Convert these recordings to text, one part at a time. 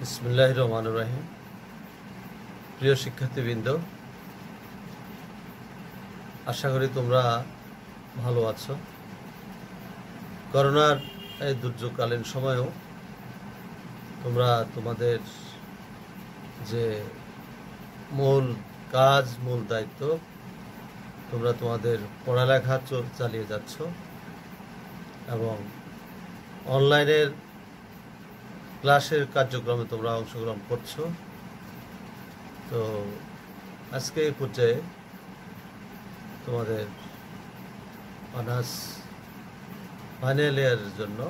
বিসমুল্লাহ রহমান রাহিম। প্রিয় শিক্ষার্থীবৃন্দ, আশা করি তোমরা ভালো আছো। করোনার এই দুর্যোগকালীন সময়েও তোমরা তোমাদের যে মূল কাজ, মূল দায়িত্ব, তোমরা তোমাদের পড়ালেখা চালিয়ে যাচ্ছ এবং অনলাইনের ক্লাসের কার্যক্রমে তোমরা অংশগ্রহণ করছ। তো আজকে এই পর্যায়ে তোমাদের অনার্স ফাইনাল ইয়ারের জন্য,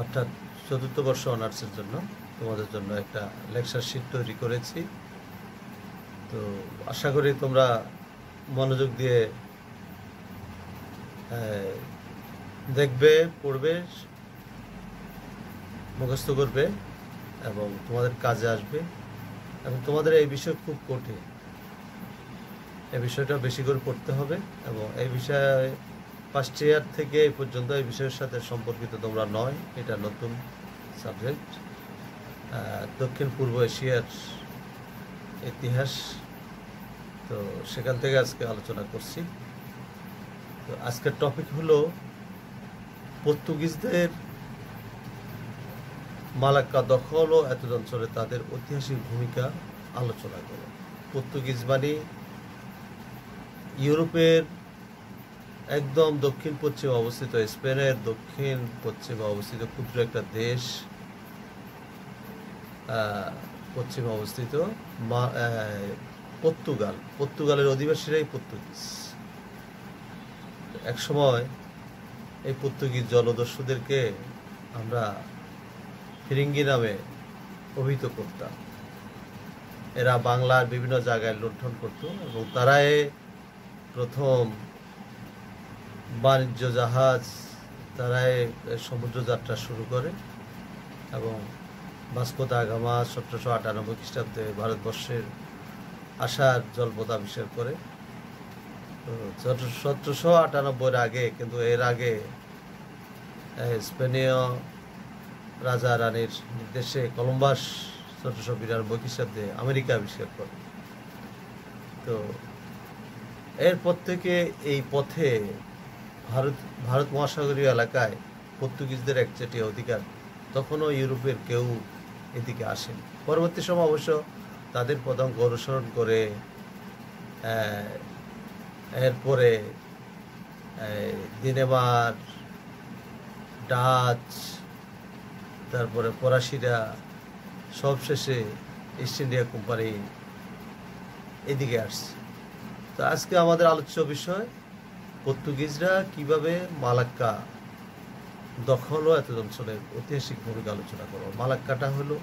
অর্থাৎ চতুর্থ বর্ষ অনার্সের জন্য তোমাদের জন্য একটা লেকচার শিট তৈরি করেছি। তো আশা করি তোমরা মনোযোগ দিয়ে দেখবে, পড়বে মুখস্থ করবে এবং তোমাদের কাজে আসবে এবং তোমাদের এই বিষয় খুব কঠিন। এই বিষয়টা বেশি করে পড়তে হবে এবং এই বিষয়ে ফার্স্ট ইয়ার থেকে এই পর্যন্ত এই বিষয়ের সাথে সম্পর্কিত তোমরা নয়, এটা নতুন সাবজেক্ট দক্ষিণ পূর্ব এশিয়ার ইতিহাস। তো সেখান থেকে আজকে আলোচনা করছি। তো আজকের টপিক হলো পর্তুগিজদের মালাক্কা দখল ও অঞ্চলে তাদের ঐতিহাসিক ভূমিকা আলোচনা করে। পর্তুগিজ মানে ইউরোপের একদম দক্ষিণ পশ্চিমে অবস্থিত, স্পেনের দক্ষিণ পশ্চিমে অবস্থিত, ক্ষুদ্র একটা দেশ পশ্চিমে অবস্থিত পর্তুগাল। পর্তুগালের অধিবাসীরাই পর্তুগিজ। এক সময় এই পর্তুগিজ জলদস্যুদেরকে আমরা ফিরিঙ্গি নামে অভিহিত করতাম। এরা বাংলার বিভিন্ন জায়গায় লুণ্ঠন করত এবং তারাই প্রথম বাণিজ্য জাহাজ, তারাই সমুদ্র যাত্রা শুরু করে এবং ভাস্কো দা গামা সতেরোশো আটানব্বই খ্রিস্টাব্দে ভারতবর্ষের আসার জলপথ আবিষ্কার করে। সতেরোশো আটানব্বইয়ের আগে, কিন্তু এর আগে স্পেনীয় রাজা রানীর নির্দেশে কলম্বাস সতেরোশো বিরানব্বই খ্রিস্টাব্দে আমেরিকা আবিষ্কার করে। তো এরপর থেকে এই পথে ভারত ভারত মহাসাগরীয় এলাকায় পর্তুগিজদের একচেটিয়া অধিকার তখনও ইউরোপের কেউ এদিকে আসেনি। পরবর্তী সময় অবশ্য তাদের পদাঙ্ক অনুসরণ করে এরপরে এই, দিনেমার ডাচ তারপরে ফরাসিরা সবশেষে ইস্ট ইন্ডিয়া কোম্পানি এদিকে আসছে। তো আজকে আমাদের আলোচ্য বিষয়, পর্তুগিজরা কীভাবে মালাক্কা দখল ও এত অঞ্চলের ঐতিহাসিক ভূমিকা আলোচনা করো মালাক্কাটা হলো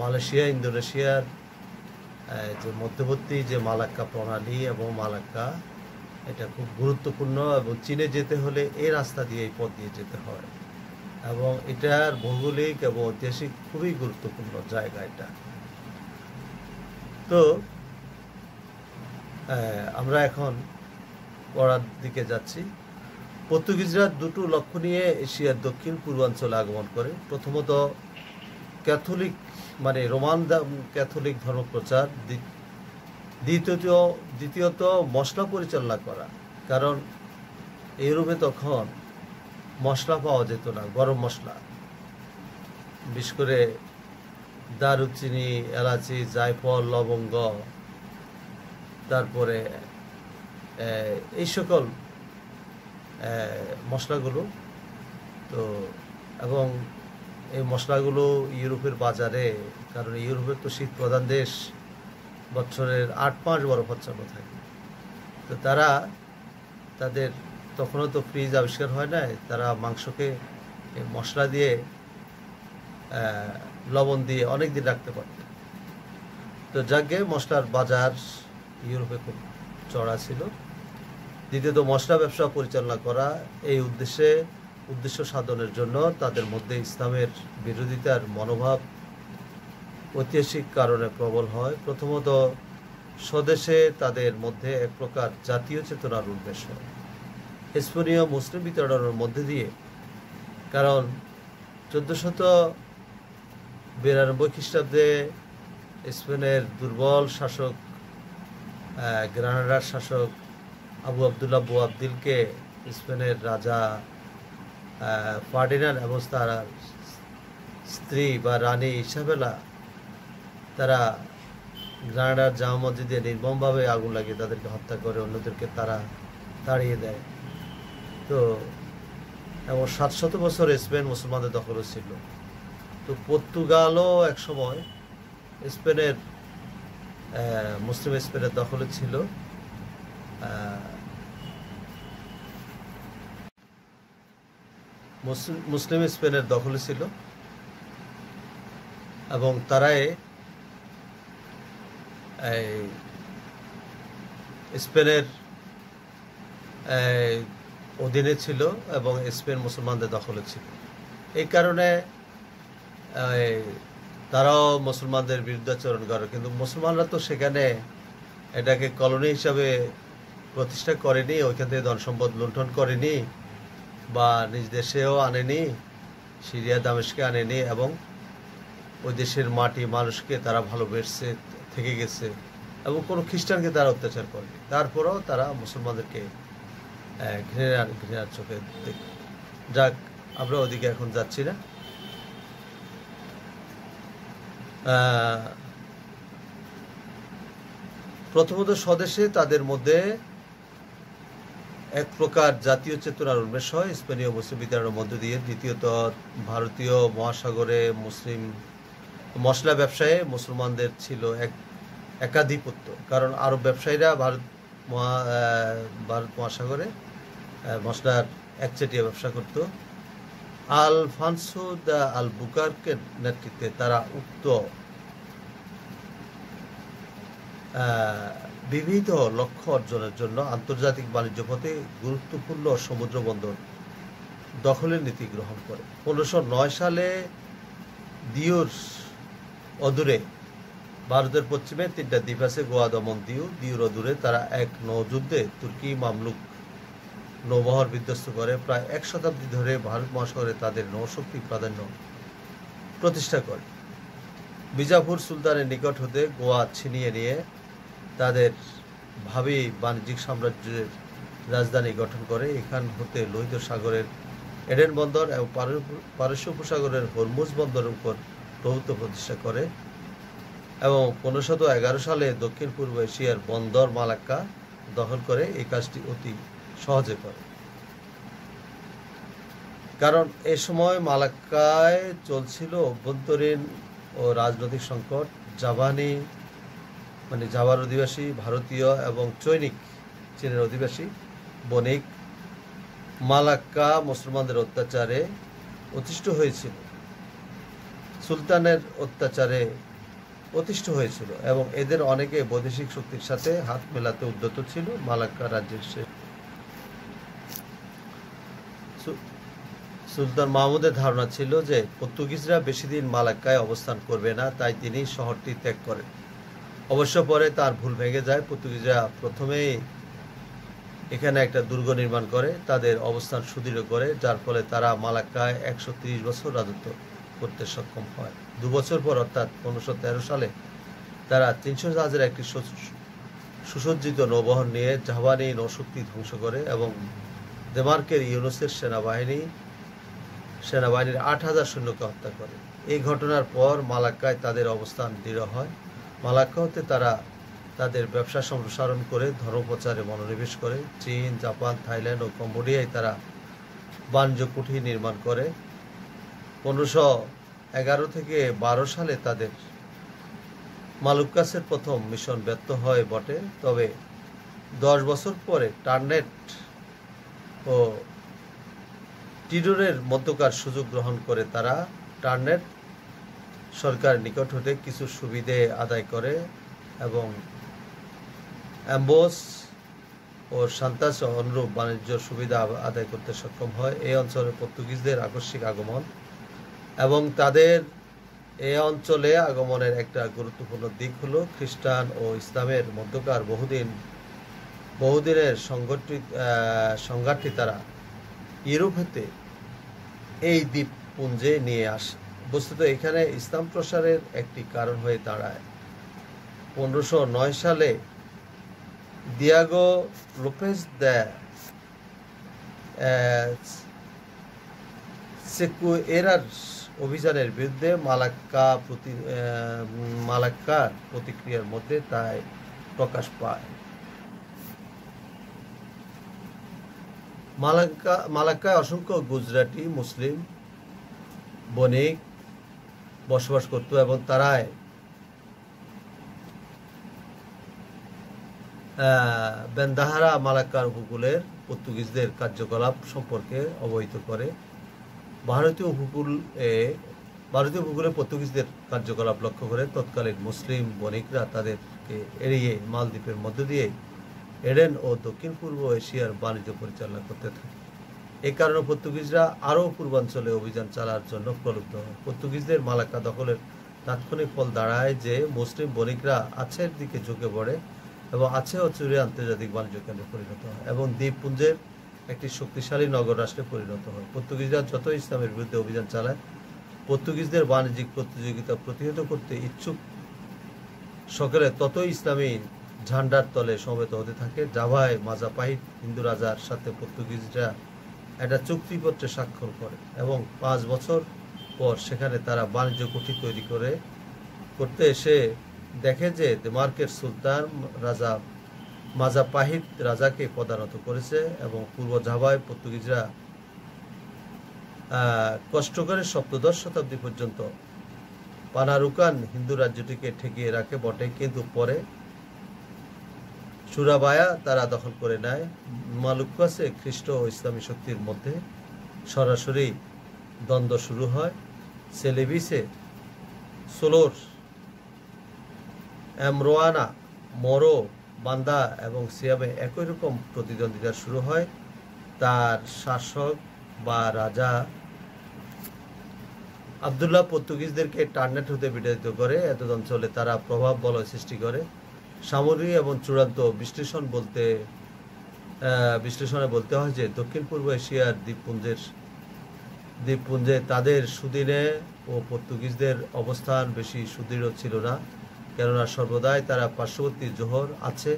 মালয়েশিয়া, ইন্দোনেশিয়ার যে মধ্যবর্তী যে মালাক্কা প্রণালী এবং মালাক্কা, এটা খুব গুরুত্বপূর্ণ এবং চীনে যেতে হলে এই রাস্তা দিয়ে এই পথ দিয়ে যেতে হয়। এবং এটার ভৌগোলিক এবং ঐতিহাসিক খুবই গুরুত্বপূর্ণ জায়গা এটা। তো আমরা এখন পড়ার দিকে যাচ্ছি। পর্তুগিজরা দুটো লক্ষ্য নিয়ে এশিয়ার দক্ষিণ পূর্বাঞ্চলে আগমন করে। প্রথমত, ক্যাথলিক মানে রোমান ক্যাথলিক ধর্মপ্রচার। দ্বি- দ্বিতীয়ত দ্বিতীয়ত মশলা পরিচালনা করা। কারণ ইউরোপে তখন মশলা পাওয়া যেত না, গরম মশলা। বিশেষ করে দারুচিনি, এলাচি, জায়ফল, লবঙ্গ, তারপরে এই সকল মশলাগুলো, তো, এবং এই মশলাগুলো ইউরোপের বাজারে, কারণ ইউরোপের তো শীত প্রধান দেশ, বছরের আট পাঁচ মাস বরফাচ্ছন্ন থাকে। তো তারা তাদের তখনও তো ফ্রিজ আবিষ্কার হয় নাই। তারা মাংসকে মশলা দিয়ে লবণ দিয়ে অনেক দিন রাখতে পারত। তো যাকে মশলার বাজার ইউরোপে খুব চড়া ছিল। দ্বিতীয়ত মশলা ব্যবসা পরিচালনা করা, এই উদ্দেশ্যে, উদ্দেশ্য সাধনের জন্য তাদের মধ্যে ইসলামের বিরোধিতার মনোভাব ঐতিহাসিক কারণে প্রবল হয়। প্রথমত, স্বদেশে তাদের মধ্যে এক প্রকার জাতীয় চেতনার উন্মেষ হয় স্পেনীয় মুসলিম বিতরণের মধ্যে দিয়ে। কারণ চোদ্দশত বিরানব্বই খ্রিস্টাব্দে স্পেনের দুর্বল শাসক গ্রানাডার শাসক আবু আবদুল্লাহ বু আবদিলকে স্পেনের রাজা ফার্ডিনান্ড এবং তার স্ত্রী বা রানী ইসাবেলা, তারা গ্রানাডার জামা মসজিদে নির্মমভাবে আগুন লাগিয়ে তাদেরকে হত্যা করে, অন্যদেরকে তারা তাড়িয়ে দেয়। তো এবং সাতশত বছর স্পেন মুসলমানদের দখলে ছিল। তো পর্তুগালও এক সময় স্পেনের মুসলিম স্পেনের দখলে ছিল। মুসলিম- স্পেনের দখলে ছিল। এবং তারাই স্পেনের অধীনে ছিল এবং স্পেন মুসলমানদের দখলে ছিল। এই কারণে তারাও মুসলমানদের বিরুদ্ধাচরণ করে। কিন্তু মুসলমানরা তো সেখানে এটাকে কলোনি হিসাবে প্রতিষ্ঠা করেনি, ওইখান থেকে ধন সম্পদ লুণ্ঠন করেনি বা নিজ দেশেও আনেনি, সিরিয়া দামেশকে আনেনি এবং ওই দেশের মাটি মানুষকে তারা ভালোবেসে থেকে গেছে এবং কোনো খ্রিস্টানকে তারা অত্যাচার করেনি। তারপরেও তারা মুসলমানদেরকে ঘৃণার চোখে যাক, আমরা ওদিকে এখন যাচ্ছি না। প্রথমত স্বদেশে তাদের মধ্যে এক প্রকার জাতীয় চেতনার উন্মেষ হয়, স্পেনীয় মুসলিম বিতরণের মধ্য দিয়ে। দ্বিতীয়ত, ভারতীয় মহাসাগরে মুসলিম মশলা ব্যবসায়ে মুসলমানদের ছিল এক একাধিপত্য। কারণ আরব ব্যবসায়ীরা ভারত মহা ভারত মহাসাগরে মশলার একচেটিয়া ব্যবসা করত। আলফানসো দা আল বুকারকে নেতৃত্বে তারা উক্ত বিবিধ লক্ষ্য অর্জনের জন্য আন্তর্জাতিক বাণিজ্য পথে গুরুত্বপূর্ণ সমুদ্র বন্দর দখলের নীতি গ্রহণ করে। পনেরোশো নয় সালে দিউর অদূরে ভারতের পশ্চিমে তিনটা দ্বীপ আছে, গোয়া, দমন, দিউ। দিউর দূরে তারা এক নৌযুদ্ধে তুর্কি মামলুক নৌবহর বিধ্বস্ত করে। প্রায় এক শতাব্দী ধরে ভারত মহাসাগরে তাদের নৌশক্তি প্রাধান্য প্রতিষ্ঠা করে। বিজাপুর সুলতানের নিকট হতে গোয়া ছিনিয়ে নিয়ে তাদের ভাবি বাণিজ্যিক সাম্রাজ্যের রাজধানী গঠন করে। এখান হতে লোহিত সাগরের এডেন বন্দর এবং পারস্য উপসাগরের হরমুজ বন্দরের উপর প্রভুত্ব প্রতিষ্ঠা করে। এবং পনেরোশত এগারো সালে দক্ষিণ পূর্ব এশিয়ার বন্দর মালাক্কা দখল করে এই কাজটি অতি সহজে করে। কারণ এ সময় মালাক্কায় চলছিল অভ্যন্তরীণ ও রাজনৈতিক সংকট। জাভানি মানে জাভার অধিবাসী, ভারতীয় এবং চৈনিক চীনের অধিবাসী, বণিক মালাক্কা মুসলমানদের অত্যাচারে অতিষ্ঠ হয়েছিল। সুলতানের অত্যাচারে অতিষ্ঠ হয়েছিল এবং এদের অনেকে বৈদেশিক শক্তির সাথে হাত মেলাতে উদ্যত ছিল। মালাক্কা রাজ্যের সে সুলতান মাহমুদের ধারণা ছিল যে পর্তুগিজরা বেশি দিন মালাক্কায় অবস্থান করবে না, তাই তিনি শহরটি ত্যাগ করেন। অবশ্য পরে তার ভুল ভেঙে যায়। পর্তুগিজরা প্রথমেই এখানে একটা দুর্গ নির্মাণ করে, তাদের অবস্থান সুদৃঢ় করে, যার ফলে তারা মালাক্কায় একশো বছর রাজত্ব করতে সক্ষম হয়। দু বছর পর অর্থাৎ পনেরোশো তেরো সালে তারা তিনশো জাহাজের একটি সুসজ্জিত নৌবহর নিয়ে জাহাবানি নৌশক্তি ধ্বংস করে এবং দেমার্কের ইউনুসের সেনাবাহিনী, সেনাবাহিনীর আট হাজার সৈন্যকে হত্যা করে। এই ঘটনার পর মালাক্কায় তাদের অবস্থান দৃঢ় হয়। মালাক্কা হতে তারা তাদের ব্যবসা সম্প্রসারণ করে, ধর্মপ্রচারে মনোনিবেশ করে। চীন, জাপান, থাইল্যান্ড ও কম্বোডিয়ায় তারা বাণিজ্য কুঠি নির্মাণ করে। পনেরোশো এগারো থেকে বারো সালে তাদের মালুকাসের প্রথম মিশন ব্যর্থ হয় বটে। তবে দশ বছর পরে টার্নেট ও টিডোরের মধ্যকার সুযোগ গ্রহণ করে তারা টার্নেট সরকার নিকট হতে কিছু সুবিধে আদায় করে এবং অ্যাম্বোস ও সান্তাস অনুরূপ বাণিজ্য সুবিধা আদায় করতে সক্ষম হয়। এই অঞ্চলে পর্তুগিজদের আকস্মিক আগমন এবং তাদের এই অঞ্চলে আগমনের একটা গুরুত্বপূর্ণ দিক হলো খ্রিস্টান ও ইসলামের মধ্যকার বহুদিন, বহুদিনের সংগঠিত সংঘাতটি তারা ইউরোপ হতে এই দ্বীপপুঞ্জে নিয়ে আসে, বস্তুত এখানে ইসলাম প্রসারের একটি কারণ হয়ে দাঁড়ায়। পনেরোশো নয় সালে দিয়াগো লোপেজ দ্য সেকুয়েরার অভিযানের বিরুদ্ধে মালাক্কা প্রতি মালাক্কার প্রতিক্রিয়ার মধ্যে তাই প্রকাশ পায়। মালাক্কা, মালাক্কায় অসংখ্য গুজরাটি মুসলিম বণিক বসবাস করত এবং তারাই বেন্দাহারা মালাক্কার উপকূলের পর্তুগিজদের কার্যকলাপ সম্পর্কে অবহিত করে। ভারতীয় এ, ভারতীয় উপকূলে পর্তুগিজদের কার্যকলাপ লক্ষ্য করে তৎকালীন মুসলিম বণিকরা তাদেরকে এড়িয়ে মালদ্বীপের মধ্য দিয়ে এডেন ও দক্ষিণ পূর্ব এশিয়ার বাণিজ্য পরিচালনা করতে থাকে। এই কারণে পর্তুগিজরা আরও পূর্বাঞ্চলে অভিযান চালার জন্য প্রলুব্ধ হয়। পর্তুগিজদের মালাক্কা দখলের তাৎক্ষণিক ফল দাঁড়ায় যে মুসলিম বণিকরা আছের দিকে ঝুঁকে পড়ে এবং আছে ও চুরে আন্তর্জাতিক বাণিজ্য কেন্দ্রে পরিণত হয় এবং দ্বীপপুঞ্জের একটি শক্তিশালী নগর রাষ্ট্রে পরিণত হয়। পর্তুগিজরা যত ইসলামের বিরুদ্ধে অভিযান চালায়, পর্তুগিজদের বাণিজ্যিক প্রতিযোগিতা প্রতিহত করতে ইচ্ছুক সকলে ততই ইসলামী ঝান্ডার তলে সমবেত হতে থাকে। জাভায় মাজাপাহিত হিন্দু রাজার সাথে পর্তুগিজরা একটা চুক্তিপত্রে স্বাক্ষর করে এবং পাঁচ বছর পর সেখানে তারা বাণিজ্য কুঠি তৈরি করে। করতে এসে দেখে যে দেমার্কের সুলতান রাজা মাজাপাহিত রাজাকে পদানত করেছে এবং পূর্ব জাভায় পর্তুগিজরা কষ্ট করে সপ্তদশ শতাব্দী পর্যন্ত পানারুকান হিন্দু রাজ্যটিকে ঠেকিয়ে রাখে বটে, কিন্তু পরে সুরাবায়া তারা দখল করে নেয়। মালুকাসে খ্রিস্ট ও ইসলামী শক্তির মধ্যে সরাসরি দ্বন্দ্ব শুরু হয়। সেলেবিসে সোলোর, এমরোয়ানা, মরো বান্দা এবং সিয়ামে একই রকম প্রতিদ্বন্দ্বিতা শুরু হয়। তার শাসক বা রাজা আবদুল্লাহ পর্তুগিজদেরকে টার্নেট হতে বিতাড়িত করে। এত অঞ্চলে তারা প্রভাব বলয় সৃষ্টি করে। সামরিক এবং চূড়ান্ত বিশ্লেষণ বলতে বিশ্লেষণে বলতে হয় যে দক্ষিণ পূর্ব এশিয়ার দ্বীপপুঞ্জের, দ্বীপপুঞ্জে তাদের সুদিনে ও পর্তুগিজদের অবস্থান বেশি সুদৃঢ় ছিল না। কেননা সর্বদাই তারা পার্শ্ববর্তী জোহর আছে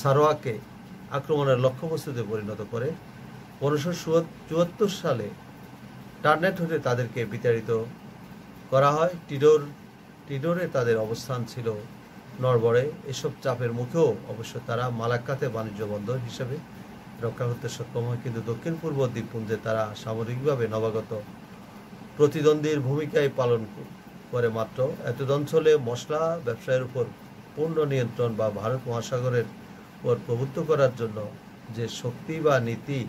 সারোয়াকে আক্রমণের লক্ষ্যবস্তুতে পরিণত করে। পনেরোশো চুয়াত্তর সালে টার্নেট হতে তাদেরকে বিতাড়িত করা হয়। টিডোর টিডোরে তাদের অবস্থান ছিল নড়বড়ে। এসব চাপের মুখেও অবশ্য তারা মালাক্কাতে বাণিজ্য বন্দর হিসেবে রক্ষা করতে সক্ষম হয়। কিন্তু দক্ষিণ পূর্ব দ্বীপপুঞ্জে তারা সামরিকভাবে নবাগত প্রতিদ্বন্দ্বীর ভূমিকায় পালন করে মাত্র এতদ অঞ্চলে মশলা ব্যবসায়ের উপর পূর্ণ নিয়ন্ত্রণ বা ভারত মহাসাগরের উপর প্রভুত্ব করার জন্য যে শক্তি বা নীতি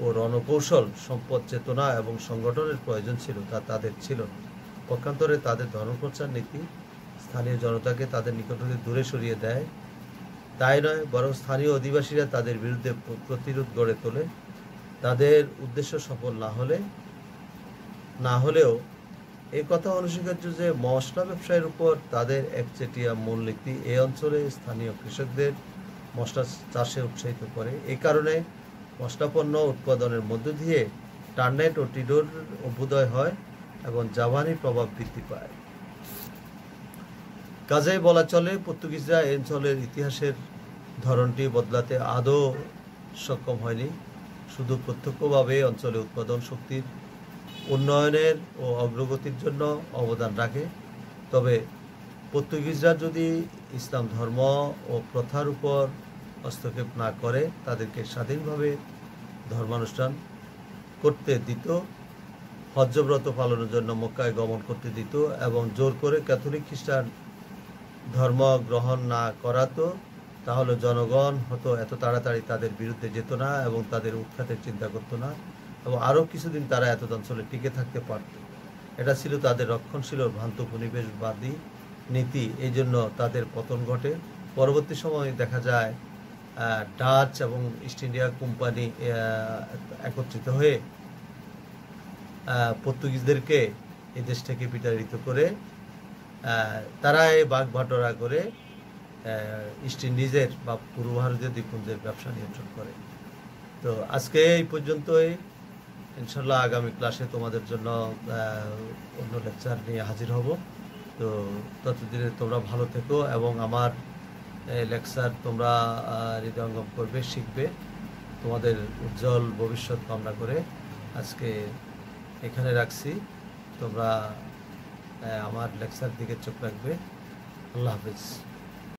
ও রণকৌশল, সম্পদ চেতনা এবং সংগঠনের প্রয়োজন ছিল তা তাদের ছিল পক্ষান্তরে তাদের ধর্মপ্রচার নীতি স্থানীয় জনতাকে তাদের নিকট হতে দূরে সরিয়ে দেয়। তাই নয়, বরং স্থানীয় অধিবাসীরা তাদের বিরুদ্ধে প্রতিরোধ গড়ে তোলে। তাদের উদ্দেশ্য সফল না হলে, না হলেও এই কথা অনস্বীকার্য যে মশলা ব্যবসায়ের উপর তাদের একচেটিয়া মূলনীতি এই অঞ্চলে স্থানীয় কৃষকদের মশলা চাষে উৎসাহিত করে। এই কারণে মশলা পণ্য উৎপাদনের মধ্য দিয়ে টার্নেট ও টিডোর অভ্যুদয় হয় এবং জাভানি প্রভাব বৃদ্ধি পায়। কাজেই বলা চলে, পর্তুগিজরা এই অঞ্চলের ইতিহাসের ধরনটি বদলাতে আদৌ সক্ষম হয়নি। শুধু প্রত্যক্ষভাবে অঞ্চলে উৎপাদন শক্তির উন্নয়নের ও অগ্রগতির জন্য অবদান রাখে। তবে পর্তুগিজরা যদি ইসলাম ধর্ম ও প্রথার উপর হস্তক্ষেপ না করে, তাদেরকে স্বাধীনভাবে ধর্মানুষ্ঠান করতে দিত, হজ্জব্রত পালনের জন্য মক্কায় গমন করতে দিত এবং জোর করে ক্যাথলিক খ্রিস্টান ধর্ম গ্রহণ না করাতো, তাহলে জনগণ হতো এত তাড়াতাড়ি তাদের বিরুদ্ধে যেত না এবং তাদের উৎখাতের চিন্তা করতো না। এবং আরও কিছুদিন তারা এত অঞ্চলে টিকে থাকতে পারত। এটা ছিল তাদের রক্ষণশীল ভ্রান্ত উপনিবেশবাদী নীতি। এই জন্য তাদের পতন ঘটে। পরবর্তী সময়ে দেখা যায় ডাচ এবং ইস্ট ইন্ডিয়া কোম্পানি একত্রিত হয়ে পর্তুগিজদেরকে এই দেশ থেকে বিতাড়িত করে তারা এই বাঘ ভাটরা করে ইস্ট ইন্ডিজের বা পূর্ব ভারতীয় দ্বীপপুঞ্জের ব্যবসা নিয়ন্ত্রণ করে। তো আজকে এই পর্যন্তই। ইনশাল্লাহ আগামী ক্লাসে তোমাদের জন্য অন্য লেকচার নিয়ে হাজির হব। তো ততদিনে তোমরা ভালো থেকো এবং আমার লেকচার তোমরা হৃদয়ঙ্গম করবে, শিখবে। তোমাদের উজ্জ্বল ভবিষ্যৎ কামনা করে আজকে এখানে রাখছি। তোমরা আমার লেকচার দিকে চোখ রাখবে। আল্লাহ হাফিজ।